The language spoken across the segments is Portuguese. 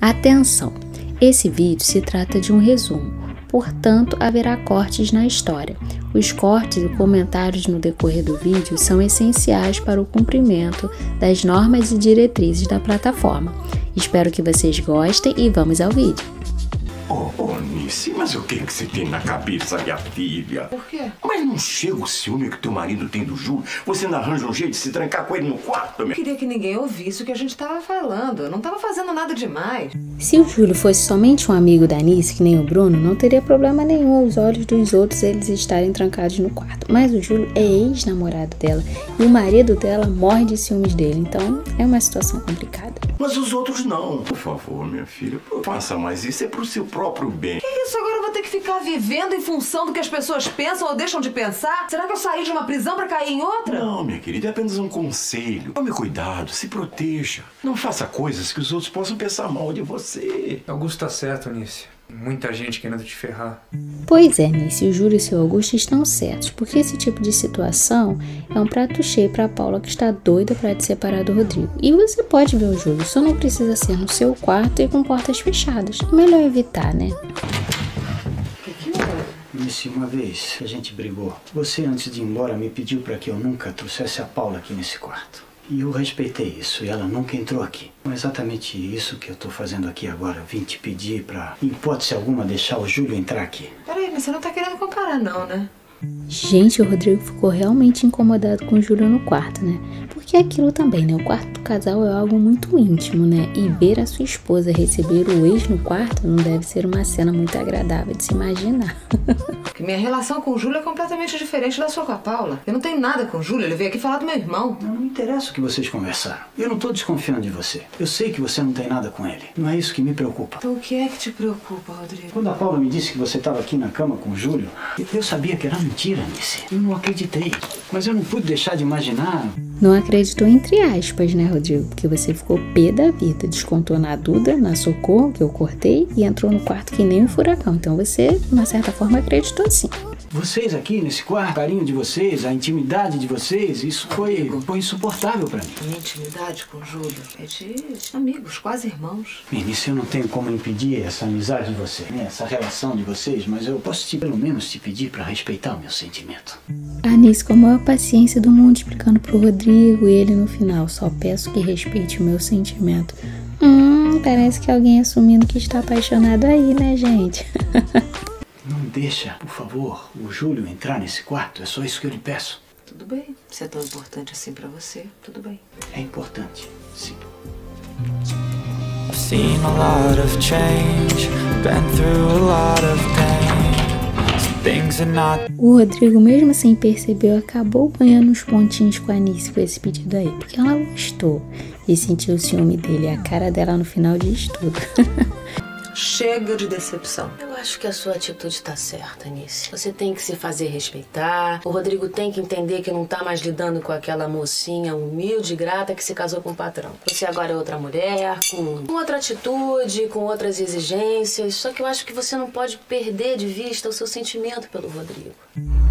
Atenção! Esse vídeo se trata de um resumo, portanto haverá cortes na história. Os cortes e comentários no decorrer do vídeo são essenciais para o cumprimento das normas e diretrizes da plataforma. Espero que vocês gostem e vamos ao vídeo. Oh, oh, Nice, mas o que que você tem na cabeça, minha filha? Por quê? Mas não chega o ciúme que teu marido tem do Júlio? Você não arranja um jeito de se trancar com ele no quarto, Eu minha... queria que ninguém ouvisse o que a gente tava falando. Eu não tava fazendo nada demais. Se o Júlio fosse somente um amigo da Anice, que nem o Bruno, não teria problema nenhum aos olhos dos outros eles estarem trancados no quarto. Mas o Júlio é ex-namorado dela e o marido dela morre de ciúmes dele, então é uma situação complicada. Mas os outros não. Por favor, minha filha, não faça mais isso. É pro seu próprio bem. Que isso? Agora ter que ficar vivendo em função do que as pessoas pensam ou deixam de pensar? Será que eu saí de uma prisão pra cair em outra? Não, minha querida, é apenas um conselho. Tome cuidado, se proteja. Não faça coisas que os outros possam pensar mal de você. Augusto tá certo, Anice. Muita gente querendo te ferrar. Pois é, Nice, o Júlio e o seu Augusto estão certos, porque esse tipo de situação é um prato cheio pra Paula que está doida para te separar do Rodrigo. E você pode ver o Júlio, só não precisa ser no seu quarto e com portas fechadas. Melhor evitar, né? Nisso, uma vez a gente brigou. Você, antes de ir embora, me pediu para que eu nunca trouxesse a Paula aqui nesse quarto. E eu respeitei isso, e ela nunca entrou aqui. É exatamente isso que eu tô fazendo aqui agora. Vim te pedir pra, em hipótese alguma, deixar o Júlio entrar aqui. Peraí, mas você não tá querendo comparar, não, né? Gente, o Rodrigo ficou realmente incomodado com o Júlio no quarto, né? Porque é aquilo também, né? O quarto do casal é algo muito íntimo, né? E ver a sua esposa receber o ex no quarto não deve ser uma cena muito agradável de se imaginar. Porque minha relação com o Júlio é completamente diferente da sua com a Paula. Eu não tenho nada com o Júlio, ele veio aqui falar do meu irmão. Não, não me interessa o que vocês conversaram. Eu não tô desconfiando de você. Eu sei que você não tem nada com ele. Não é isso que me preocupa. Então o que é que te preocupa, Rodrigo? Quando a Paula me disse que você estava aqui na cama com o Júlio, eu sabia que era mentira, Eu não acreditei. Mas eu não pude deixar de imaginar. Não acreditou entre aspas, né, Rodrigo? Porque você ficou pé da vida, descontou na Duda, na Socorro, que eu cortei, e entrou no quarto que nem um furacão. Então você, de uma certa forma, acreditou sim. Vocês aqui nesse quarto, o carinho de vocês, a intimidade de vocês, isso foi, foi insuportável pra mim. Minha intimidade com o Júlio é de amigos, quase irmãos. Início, eu não tenho como impedir essa amizade de vocês, né? essa relação de vocês, mas eu posso te, pelo menos te pedir pra respeitar o meu sentimento. A Anice, com a maior paciência do mundo, explicando pro Rodrigo e ele no final. Só peço que respeite o meu sentimento. Hum, parece que alguém assumindo que está apaixonado aí, né, gente? Não deixa, por favor, o Júlio entrar nesse quarto, é só isso que eu lhe peço. Tudo bem, se é tão importante assim pra você, tudo bem. É importante, sim. I've seen a lot of change, been through a lot of pain. Some things are not O Rodrigo, mesmo sem perceber, acabou ganhando uns pontinhos com a Anice com esse pedido aí, porque ela gostou e sentiu o ciúme dele. A cara dela no final diz tudo. Chega de decepção. Eu acho que a sua atitude tá certa, Anice. Você tem que se fazer respeitar. O Rodrigo tem que entender que não tá mais lidando com aquela mocinha humilde e grata que se casou com o patrão. Você agora é outra mulher, com com outra atitude, com outras exigências. Só que eu acho que você não pode perder de vista o seu sentimento pelo Rodrigo.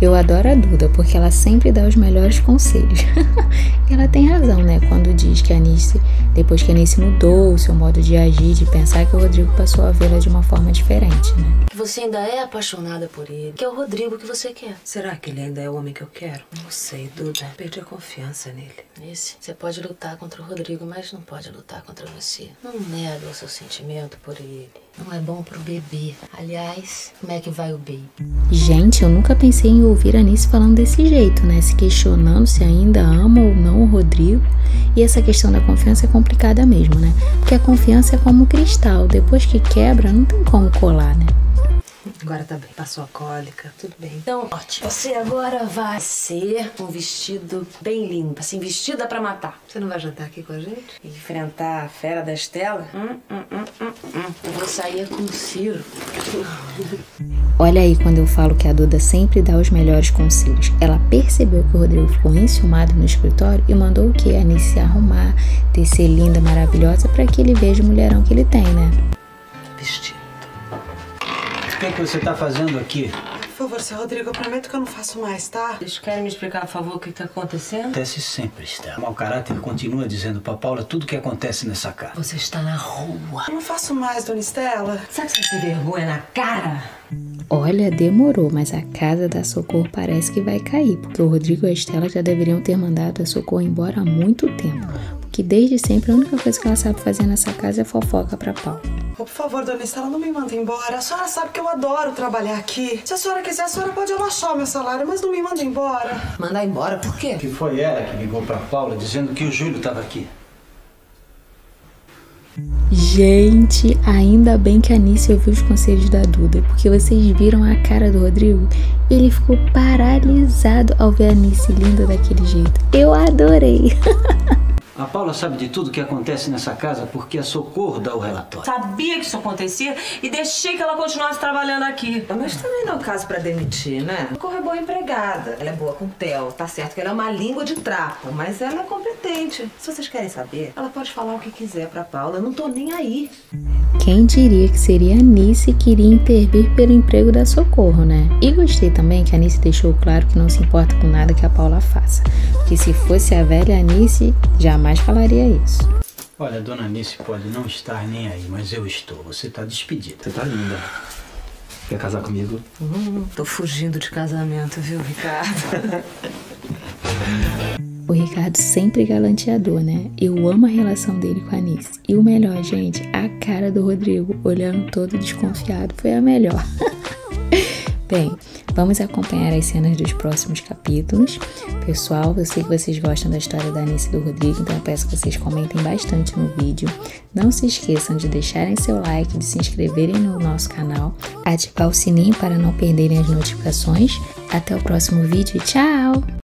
Eu adoro a Duda, porque ela sempre dá os melhores conselhos. e ela tem razão, né? Quando diz que a Anice, depois que a Anice mudou o seu modo de agir, de pensar que o Rodrigo passou a vê-la de uma forma diferente, né? Que você ainda é apaixonada por ele. Que é o Rodrigo que você quer. Será que ele ainda é o homem que eu quero? Não sei, Duda. Perdi a confiança nele. Esse, você pode lutar contra o Rodrigo, mas não pode lutar contra você. Não nega o seu sentimento por ele. Não é bom pro bebê. Aliás, como é que vai o baby? Gente, eu nunca pensei em ouvir a Anice falando desse jeito, né? Se questionando se ainda ama ou não o Rodrigo. E essa questão da confiança é complicada mesmo, né? Porque a confiança é como um cristal. Depois que quebra, não tem como colar, né? Agora tá bem. Passou a cólica. Tudo bem. Então, ótimo. Você agora vai ser um vestido bem limpo, assim, vestida pra matar. Você não vai jantar aqui com a gente? Enfrentar a fera da Estela? Hum, hum, hum, hum, hum. Eu vou sair com o Ciro. Olha aí quando eu falo que a Duda sempre dá os melhores conselhos. Ela percebeu que o Rodrigo ficou enciumado no escritório e mandou o que? A Anice se arrumar, descer linda, maravilhosa, para que ele veja o mulherão que ele tem, né? Vestido. O que, é que você tá fazendo aqui? favor, seu Rodrigo, eu prometo que eu não faço mais, tá? Vocês querem me explicar, por favor, o que tá acontecendo? Acontece sempre, Estela. O mau caráter continua dizendo pra Paula tudo o que acontece nessa casa. Você está na rua. Eu não faço mais, dona Estela. Sabe que você tem vergonha na cara? Olha, demorou, mas a casa da Socorro parece que vai cair, porque o Rodrigo e a Estela já deveriam ter mandado a Socorro embora há muito tempo. Porque desde sempre a única coisa que ela sabe fazer nessa casa é fofoca pra pau. Oh, por favor, dona Estela, não me manda embora. A senhora sabe que eu adoro trabalhar aqui. Se a senhora quiser, a senhora pode abaixar o meu salário, mas não me manda embora. Mandar embora, por quê? Que foi ela que ligou pra Paula dizendo que o Júlio estava aqui. Gente, ainda bem que a Anice ouviu os conselhos da Duda, porque vocês viram a cara do Rodrigo? Ele ficou paralisado ao ver a Anice linda daquele jeito. Eu adorei! A Paula sabe de tudo que acontece nessa casa porque a Socorro dá o relatório. Sabia que isso acontecia e deixei que ela continuasse trabalhando aqui. Mas também não é o caso pra demitir, né? A Cor é boa empregada. Ela é boa com o Theo. Tá certo que ela é uma língua de trapo, mas ela é competente. Se vocês querem saber, ela pode falar o que quiser pra Paula. Eu não tô nem aí. Quem diria que seria a Anice que iria intervir pelo emprego da Socorro, né? E gostei também que a Anice deixou claro que não se importa com nada que a Paula faça. Porque se fosse a velha Anice, jamais falaria isso. Olha, dona Anice pode não estar nem aí, mas eu estou. Você tá despedida. Você tá linda. Quer casar comigo? Tô fugindo de casamento, viu, Ricardo? O Ricardo sempre galanteador, né? Eu amo a relação dele com a Anice. E o melhor, gente, a cara do Rodrigo, olhando todo desconfiado, foi a melhor. Bem, vamos acompanhar as cenas dos próximos capítulos. Pessoal, eu sei que vocês gostam da história da Anice e do Rodrigo, então eu peço que vocês comentem bastante no vídeo. Não se esqueçam de deixarem seu like, de se inscreverem no nosso canal, ativar o sininho para não perderem as notificações. Até o próximo vídeo e tchau!